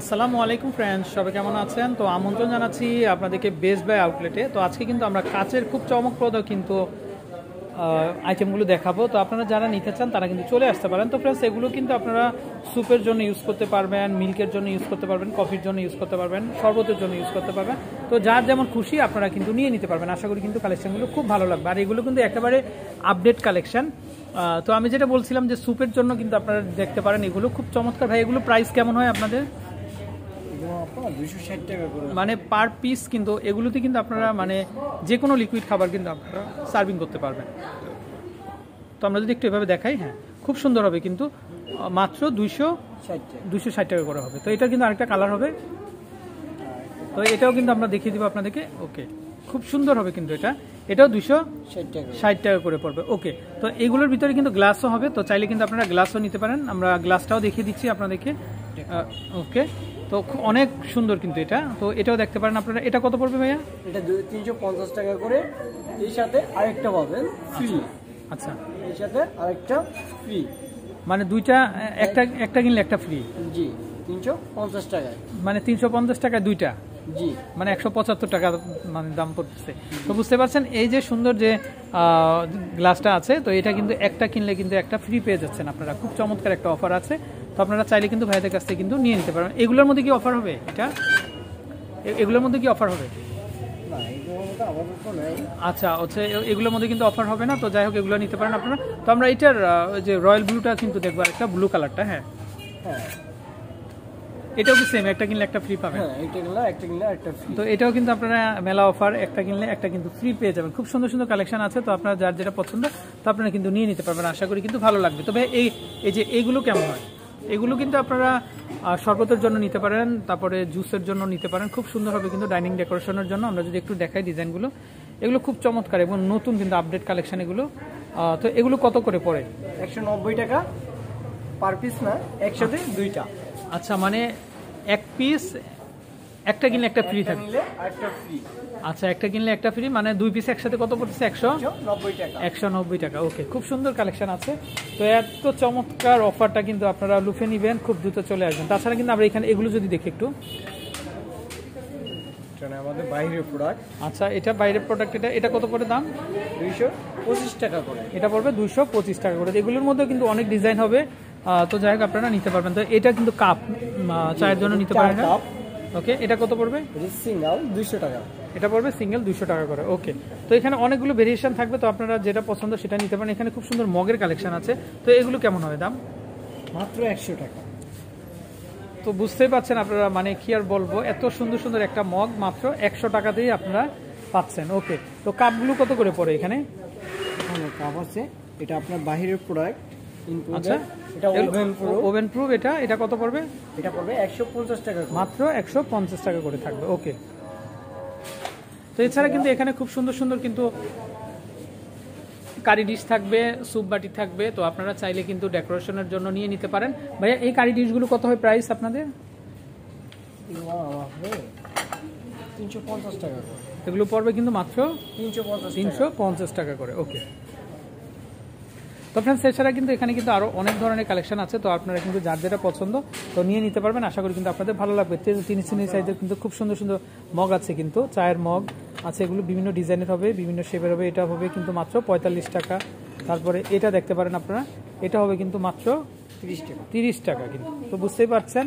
আসসালামু আলাইকুম ফ্রেন্ডস সবাই কেমন আছেন? তো আমন্ত্রণ জানাচ্ছি আপনাদেরকে বেস্ট বাই আউটলেটে তো আজকে কিন্তু আমরা কাচের খুব চমকপ্রদ কিন্তু আইটেমগুলো দেখাবো। তো আপনারা যারা নিতে চান, তারা কিন্তু চলে আসতে পারেন। তো ফ্রেন্ডস এগুলো কিন্তু আপনারা স্যুপের জন্য ইউজ করতে পারবেন মিল্কের জন্য ইউজ করতে পারবেন কফির জন্য ইউজ করতে পারবেন, শরবতের জন্য ইউজ করতে পারবেন। তো যার যেমন খুশি আপনারা কিন্তু নিয়ে নিতে পারবেন। আশা করি কিন্তু কালেকশনগুলো খুব ভালো লাগবে। আর এগুলো কিন্তু একেবারে আপডেট কালেকশন তো আমি যেটা বলছিলাম যে স্যুপের জন্য কিন্তু আপনারা দেখতে পারেন এগুলো। খুব চমৎকার ভাই এগুলো প্রাইস কেমন হয় আপনাদের? মানে পার পিস কিন্তু এগুলোতে কিন্তু আপনারা মানে যে কোনো লিকুইড খাবার কিন্তু আপনারা সার্ভিং করতে পারবেন। তো আমরা যদি একটু এভাবে দেখাই হ্যাঁ খুব সুন্দর হবে কিন্তু মাত্র দুইশো দুইশো ষাট টাকা করে হবে। তো এটা কিন্তু আরেকটা কালার হবে। তো এটাও কিন্তু আমরা দেখিয়ে দিব আপনাদেরকে। ওকে খুব সুন্দর হবে কিন্তু এটা। এটাও দুশো ষাট টাকা করে। পড়বে। ওকে তো এগুলোর ভিতরে কিন্তু গ্লাসও হবে। তো চাইলে কিন্তু আপনারা গ্লাসও নিতে পারেন। আমরা গ্লাসটাও দেখিয়ে দিচ্ছি আপনাদেরকে। ওকে তো খুব অনেক সুন্দর কিন্তু এটা। তো এটাও দেখতে পারেন আপনারা। এটা কত পড়বে ভাইয়া? এটা তিনশো পঞ্চাশ টাকা করে। এর সাথে আরেকটা পাবেন ফ্রি আচ্ছা। এর সাথে আরেকটা ফ্রি মানে দুইটা একটা একটা কিনলে একটা ফ্রি জি তিনশো পঞ্চাশ টাকায়। মানে তিনশো পঞ্চাশ টাকা দুইটা। মানে একশো পঁচাত্তর টাকা মানে দাম পড়তেছে। তো বুঝতে পারছেন এই যে সুন্দর যে গ্লাসটা আছে তো এটা কিন্তু একটা কিনলে কিন্তু একটা ফ্রি পেয়ে যাচ্ছেন আপনারা। খুব চমৎকার একটা অফার আছে। তো আপনারা চাইলে কিন্তু ভাইদের কাছ থেকে কিন্তু নিয়ে নিতে পারবেন। এগুলোর মধ্যে কি অফার হবে এটা? এগুলোর মধ্যে কি অফার হবে? আচ্ছা হচ্ছে এগুলোর মধ্যে কিন্তু অফার হবে না। তো যাই হোক এগুলো নিতে পারেন আপনারা। তো আমরা এটার যে রয়্যাল ব্লুটা কিন্তু দেখব একটা ব্লু কালারটা হ্যাঁ। হ্যাঁ। এটাও কি সেম একটা কিনলে একটা ফ্রি পাবেন। হ্যাঁ কিনলে একটা কিনলে একটা ফ্রি তো এটাও কিন্তু আপনারা মেলা অফার একটা কিনলে একটা কিন্তু ফ্রি পেয়ে যাবেন। খুব সুন্দর সুন্দর কালেকশন আছে তো আপনারা যার যেটা পছন্দ তো আপনারা কিন্তু নিয়ে নিতে পারবেন। আশা করি কিন্তু ভালো লাগবে। তবে এই এই যে এইগুলো কেমন হয়? এগুলো কিন্তু আপনারা শরবতের জন্য নিতে পারেন তারপরে জুসের জন্য নিতে পারেন। খুব সুন্দর হবে কিন্তু ডাইনিং ডেকোরেশনের জন্য। আমরা যদি একটু দেখাই ডিজাইনগুলো এগুলো খুব চমৎকার এবং নতুন কিন্তু আপডেট কালেকশন এগুলো। তো এগুলো কত করে পড়ে? একশো নব্বই টাকা পার পিস না একসাথে দুইটা। আচ্ছা মানে এক পিস একটা কিনলে একটা ফ্রি থাকে আচ্ছা একটা কিনলে একটা ফ্রি মানে দুই পিস একসাথে কত পড়তেছে? একশো? একশো নব্বই টাকা। ওকে খুব সুন্দর কালেকশন আছে। তো এত চমৎকার অফারটা কিন্তু আপনারা লুফে নিবেন খুব দ্রুত চলে আসবেন। তাছাড়া কিন্তু আমরা এখানে এগুলো যদি দেখি একটু। আমাদের বাইরের প্রোডাক্ট আচ্ছা এটা বাইরের প্রোডাক্ট এটা এটা কত করে দাম? দুইশো পঁচিশ টাকা করে। এটা পড়বে দুইশো পঁচিশ টাকা করে। এগুলোর মধ্যে কিন্তু অনেক ডিজাইন হবে। তো যাই হোক আপনারা নিতে পারবেন। তো এটা কিন্তু কাপ চায়ের জন্য নিতে পারেন ওকে এটা কত পড়বে? সিঙ্গেল দুইশো টাকা। এটা পড়বে সিঙ্গেল দুশো টাকা করে। ওকে তো এখানে অনেকগুলো ভেরিয়েশন থাকবে তো আপনারা যেটা পছন্দ সেটা নিতে পারেন। এখানে খুব সুন্দর মগের কালেকশন আছে। তো এগুলো কেমন হবে দাম? মাত্র একশো টাকা। তো বুঝতেই পারছেন আপনারা মানে কি আর বলব এত সুন্দর সুন্দর একটা মগ মাত্র একশো টাকাতেই আপনারা পাচ্ছেন। ওকে তো কাপগুলো কত করে পড়ে এখানে? এখানে কাপ আছে। এটা আপনার বাহিরের প্রোডাক্ট আচ্ছা। এটা ওভেন প্রো ওভেন প্রুফ এটা? এটা কত পড়বে? এটা পড়বে টাকা মাত্র একশো পঞ্চাশ টাকা করে থাকবে ওকে। তো এছাড়া কিন্তু এখানে খুব সুন্দর সুন্দর কিন্তু কারি ডিশ থাকবে স্যুপ বাটি থাকবে তো আপনারা চাইলে কিন্তু ডেকোরেশনের জন্য নিয়ে নিতে পারেন। ভাইয়া এই কারি ডিশগুলো কত হয় প্রাইস আপনাদের? তিনশো পঞ্চাশ টাকা করে। এগুলো পড়বে কিন্তু মাত্র তিনশো পঞ্চাশ টাকা করে ওকে। তো ফ্রেন্ডস এছাড়া কিন্তু এখানে কিন্তু আরও অনেক ধরনের কালেকশন আছে তো আপনারা কিন্তু যার যেটা পছন্দ তো নিয়ে নিতে পারবেন। আশা করি কিন্তু আপনাদের ভালো লাগবে। তিন তিন শ্রেণি সাইজের কিন্তু খুব সুন্দর সুন্দর মগ আছে কিন্তু চায়ের মগ আছে এগুলো বিভিন্ন ডিজাইনের হবে বিভিন্ন শেপের হবে এটা হবে কিন্তু মাত্র পঁয়তাল্লিশ টাকা। তারপরে এটা দেখতে পারেন আপনারা এটা হবে কিন্তু মাত্র তিরিশ টাকা। তিরিশ টাকা কিন্তু। তো বুঝতেই পারছেন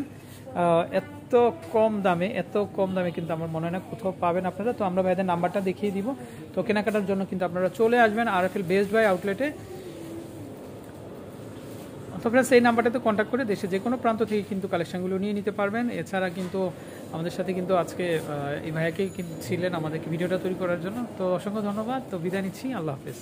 এত কম দামে এত কম দামে কিন্তু আমার মনে হয় না কোথাও পাবেন আপনারা। তো আমরা ভাইদের নাম্বারটা দেখিয়ে দিব। তো কেনাকাটার জন্য কিন্তু আপনারা চলে আসবেন আর এফ এল বেস্ট বাই আউটলেটে তো ফ্রেন্ডস এই নাম্বারটাতে কন্ট্যাক্ট করে দেশে যে কোনো প্রান্ত থেকে কিন্তু কালেকশনগুলো নিয়ে নিতে পারবেন। এছাড়া কিন্তু আমাদের সাথে কিন্তু আজকে এই ভাইয়াকেই কিন্তু ছিলেন আমাদেরকে ভিডিওটা তৈরি করার জন্য। তো অসংখ্য ধন্যবাদ। তো বিদায় নিচ্ছি। আল্লাহ হাফেজ।